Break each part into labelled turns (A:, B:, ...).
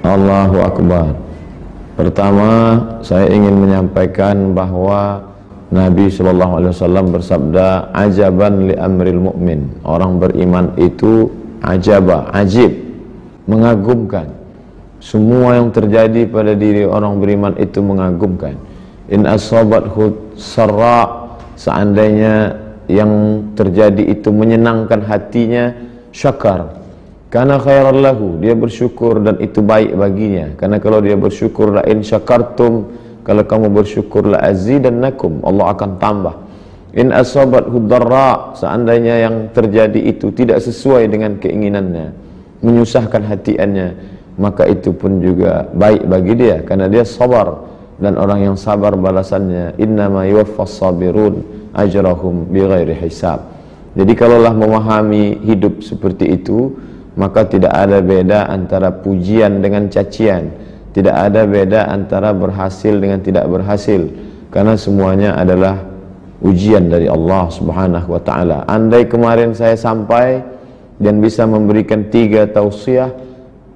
A: Allahu Akbar. Pertama saya ingin menyampaikan bahwa Nabi Wasallam bersabda ajaban li amril mu'min. Orang beriman itu ajaba ajib mengagumkan. Semua yang terjadi pada diri orang beriman itu mengagumkan. In asabat sarra seandainya yang terjadi itu menyenangkan hatinya syakar karena khairan lahu, dia bersyukur dan itu baik baginya. Karena kalau dia bersyukur la in syakartum, kalau kamu bersyukur la azidannakum, Allah akan tambah. In asabat hudarra, seandainya yang terjadi itu tidak sesuai dengan keinginannya, menyusahkan hatiannya, maka itu pun juga baik bagi dia karena dia sabar dan orang yang sabar balasannya innama yuwaffas sabirun ajrahum bighairi hisab. Jadi kalaulah memahami hidup seperti itu, maka tidak ada beda antara pujian dengan cacian. Tidak ada beda antara berhasil dengan tidak berhasil. Karena semuanya adalah ujian dari Allah subhanahu wa ta'ala. Andai kemarin saya sampai dan bisa memberikan tiga tausiah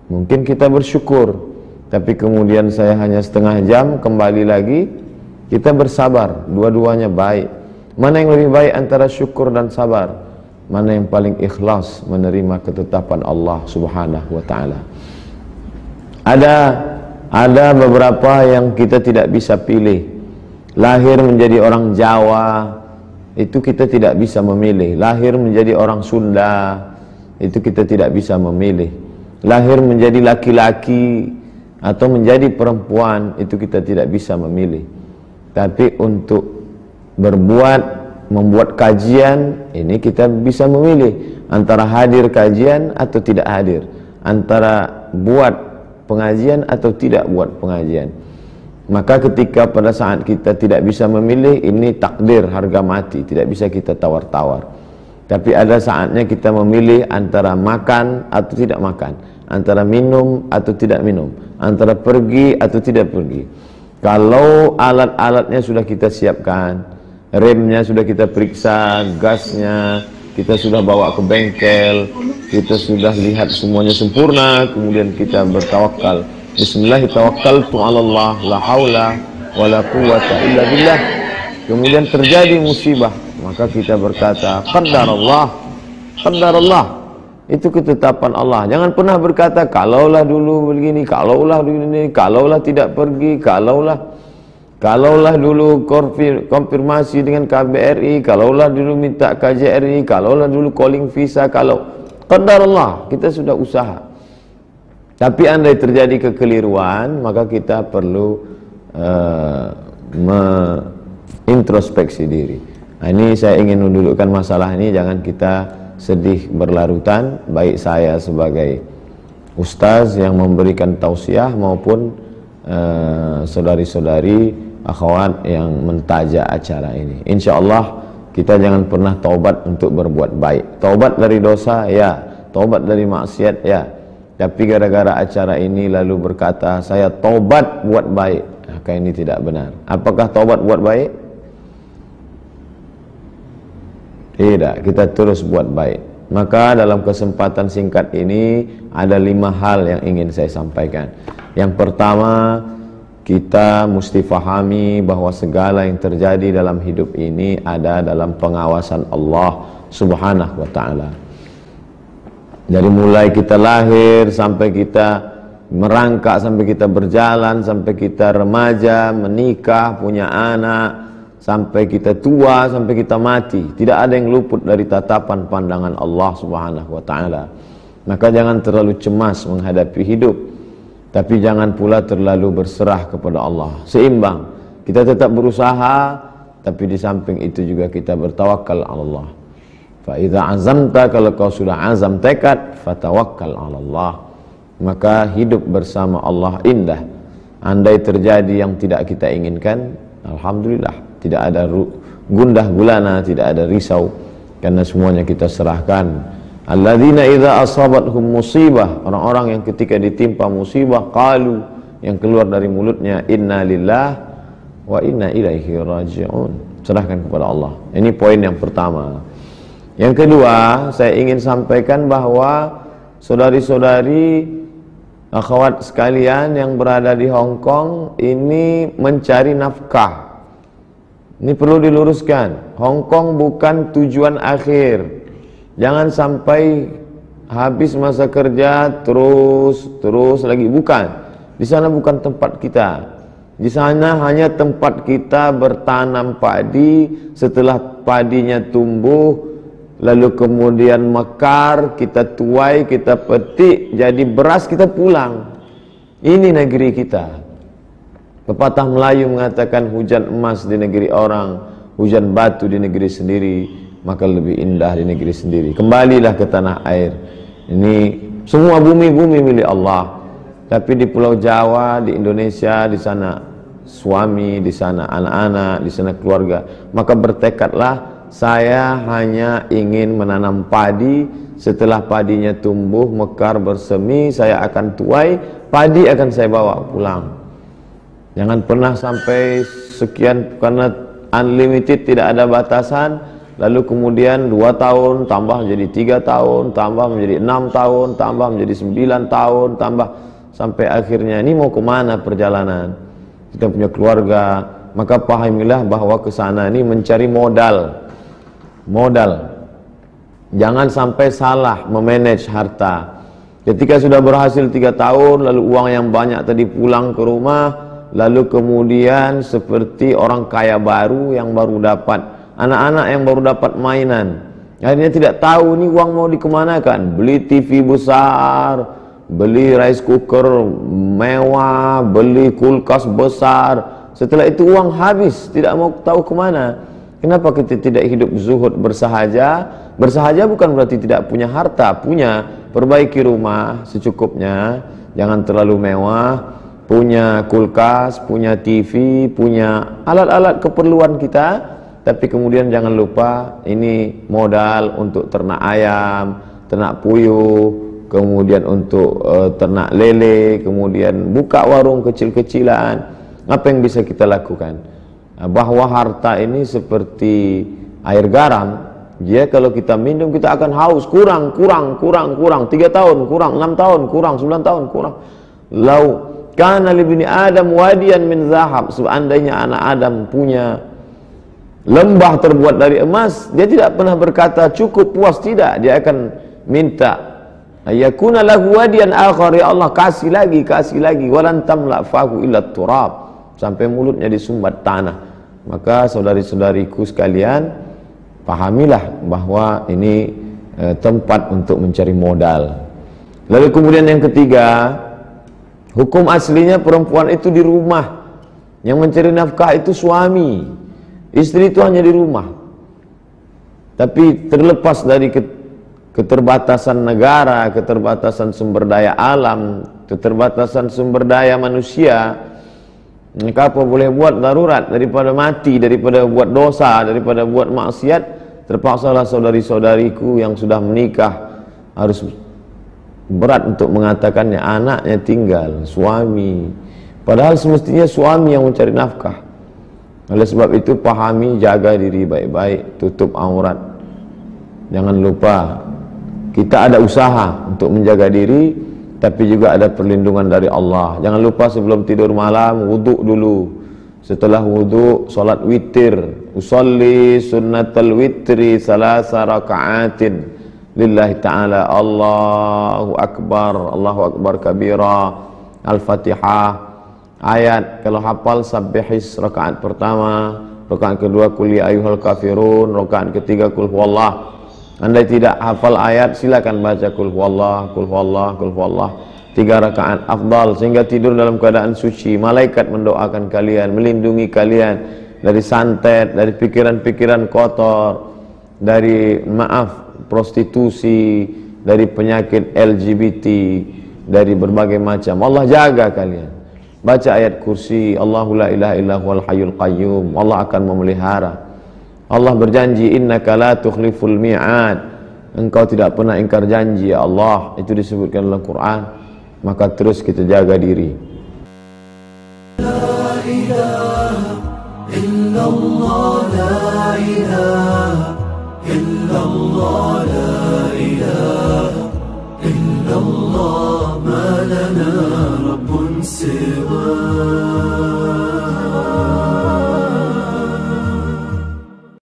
A: mungkin kita bersyukur tapi kemudian saya hanya setengah jam kembali lagi kita bersabar dua-duanya baik mana yang lebih baik antara syukur dan sabar mana yang paling ikhlas menerima ketetapan Allah Subhanahu wa taala. Ada ada beberapa yang kita tidak bisa pilih. Lahir menjadi orang Jawa itu kita tidak bisa memilih. Lahir menjadi orang Sunda itu kita tidak bisa memilih. Lahir menjadi laki-laki atau menjadi perempuan itu kita tidak bisa memilih. Tapi untuk berbuat membuat kajian ini kita bisa memilih antara hadir kajian atau tidak hadir. Antara buat pengajian atau tidak buat pengajian. Maka ketika pada saat kita tidak bisa memilih ini takdir harga mati tidak bisa kita tawar-tawar. Tapi ada saatnya kita memilih antara makan atau tidak makan antara minum atau tidak minum antara pergi atau tidak pergi kalau alat-alatnya sudah kita siapkan remnya sudah kita periksa, gasnya kita sudah bawa ke bengkel, kita sudah lihat semuanya sempurna, kemudian kita bertawakal. Bismillahirrahmanirrahim. La haula wala quwata illa billah. Kemudian terjadi musibah, maka kita berkata, Qaddarallah, Qaddarallah. Itu ketetapan Allah. Jangan pernah berkata, kalaulah dulu begini, kalaulah begini, kalaulah tidak pergi, kalaulah Kalaulah dulu konfirmasi dengan KBRI, kalaulah dulu minta KJRI, kalaulah dulu calling visa, kalau qadar Allah, kita sudah usaha. Tapi andai terjadi kekeliruan, maka kita perlu uh, mengintrospeksi diri. Nah, ini saya ingin mendudukkan masalah ini, jangan kita sedih berlarutan, baik saya sebagai ustaz yang memberikan tausiah maupun uh, saudari-saudari akhwat yang mentaja acara ini. Insya Allah kita jangan pernah taubat untuk berbuat baik. Taubat dari dosa ya, taubat dari maksiat ya. Tapi gara-gara acara ini lalu berkata saya taubat buat baik, maka ini tidak benar. Apakah taubat buat baik? Tidak, kita terus buat baik. Maka dalam kesempatan singkat ini ada lima hal yang ingin saya sampaikan. Yang pertama, kita mesti fahami bahwa segala yang terjadi dalam hidup ini ada dalam pengawasan Allah Subhanahu wa taala. Dari mulai kita lahir sampai kita merangkak sampai kita berjalan sampai kita remaja, menikah, punya anak, sampai kita tua, sampai kita mati, tidak ada yang luput dari tatapan pandangan Allah Subhanahu wa taala. Maka jangan terlalu cemas menghadapi hidup tapi jangan pula terlalu berserah kepada Allah. Seimbang kita tetap berusaha tapi di samping itu juga kita bertawakal Allah. Fa idza azamta kalau kau sudah azam tekad fatawakkal Allah. Maka hidup bersama Allah indah. Andai terjadi yang tidak kita inginkan alhamdulillah tidak ada gundah gulana tidak ada risau karena semuanya kita serahkan Alladzina idza asabathum musibah, orang-orang yang ketika ditimpa musibah qalu yang keluar dari mulutnya inna lillah wa inna ilaihi rajiun. Serahkan kepada Allah. Ini poin yang pertama. Yang kedua, saya ingin sampaikan bahwa saudari-saudari akhwat sekalian yang berada di Hong Kong ini mencari nafkah. Ini perlu diluruskan. Hong Kong bukan tujuan akhir. Jangan sampai habis masa kerja terus terus lagi bukan. Di sana bukan tempat kita. Di sana hanya tempat kita bertanam padi setelah padinya tumbuh lalu kemudian mekar, kita tuai, kita petik, jadi beras kita pulang. Ini negeri kita. Pepatah Melayu mengatakan hujan emas di negeri orang, hujan batu di negeri sendiri, maka lebih indah di negeri sendiri. Kembalilah ke tanah air. Ini semua bumi-bumi milik Allah. Tapi di Pulau Jawa, di Indonesia, di sana suami, di sana anak-anak, di sana keluarga. Maka bertekadlah saya hanya ingin menanam padi setelah padinya tumbuh mekar bersemi saya akan tuai padi akan saya bawa pulang jangan pernah sampai sekian karena unlimited tidak ada batasan. Lalu kemudian dua tahun tambah menjadi tiga tahun tambah menjadi enam tahun tambah menjadi sembilan tahun tambah. Sampai akhirnya ini mau ke mana perjalanan? Kita punya keluarga. Maka pahamilah bahwa ke sana ini mencari modal. Modal. Jangan sampai salah memanage harta. Ketika sudah berhasil tiga tahun, lalu uang yang banyak tadi pulang ke rumah, lalu kemudian seperti orang kaya baru yang baru dapat, anak-anak yang baru dapat mainan. Akhirnya tidak tahu ini uang mau dikemanakan. Beli TV besar, beli rice cooker mewah, beli kulkas besar. Setelah itu uang habis, tidak mau tahu ke mana. Kenapa kita tidak hidup zuhud bersahaja? Bersahaja bukan berarti tidak punya harta, punya. Perbaiki rumah secukupnya, jangan terlalu mewah. Punya kulkas, punya TV, punya alat-alat keperluan kita. Tapi kemudian jangan lupa ini modal untuk ternak ayam, ternak puyuh, kemudian untuk uh, ternak lele, kemudian buka warung kecil-kecilan. Apa yang bisa kita lakukan? bahwa harta ini seperti air garam dia kalau kita minum kita akan haus kurang kurang kurang kurang tiga tahun kurang enam tahun kurang sembilan tahun kurang lau karena libni adam wadian min zahab. Seandainya anak adam punya lembah terbuat dari emas dia tidak pernah berkata cukup puas tidak. Dia akan minta ayakuna lahu wadian akhar. Ya Allah kasih lagi kasih lagi. Walan tamla fahu illa turab. Sampai mulutnya disumbat tanah. Maka saudari-saudariku sekalian pahamilah bahwa ini e, tempat untuk mencari modal. Lalu kemudian yang ketiga hukum aslinya perempuan itu di rumah. Yang mencari nafkah itu suami. Istri itu hanya di rumah. Tapi terlepas dari keterbatasan negara keterbatasan sumber daya alam keterbatasan sumber daya manusia maka apa boleh buat darurat daripada mati, daripada buat dosa, daripada buat maksiat, terpaksalah saudari-saudariku yang sudah menikah harus berat untuk mengatakannya anaknya tinggal, suami. Padahal semestinya suami yang mencari nafkah. Oleh sebab itu pahami, jaga diri baik-baik, tutup aurat. Jangan lupa kita ada usaha untuk menjaga diri tapi juga ada perlindungan dari Allah. Jangan lupa sebelum tidur malam wuduk dulu. Setelah wuduk solat witir. Usalli sunnatal witri salasa raka'atin. Lillahi ta'ala Allahu Akbar. Allahu Akbar kabira. Al-Fatihah. Ayat kalau hafal sabbihis rakaat pertama, rakaat kedua kul ya ayyuhal kafirun, rakaat ketiga kul huwallah. Anda tidak hafal ayat silakan baca kul huwallah, kul huwallah, kul huwallah. Tiga rakaat afdal sehingga tidur dalam keadaan suci. Malaikat mendoakan kalian, melindungi kalian dari santet, dari pikiran-pikiran kotor, dari maaf prostitusi, dari penyakit LGBT, dari berbagai macam. Allah jaga kalian. Baca ayat kursi, Allahu la ilaha illa huwal hayyul qayyum. Allah akan memelihara. Allah berjanji innaka la tukhliful mi'ad engkau tidak pernah ingkar janji ya Allah itu disebutkan dalam Quran maka terus kita jaga diri la ilaha illallah la ilaha
B: إلا الله لا إله إلا الله ما لنا رب سواه.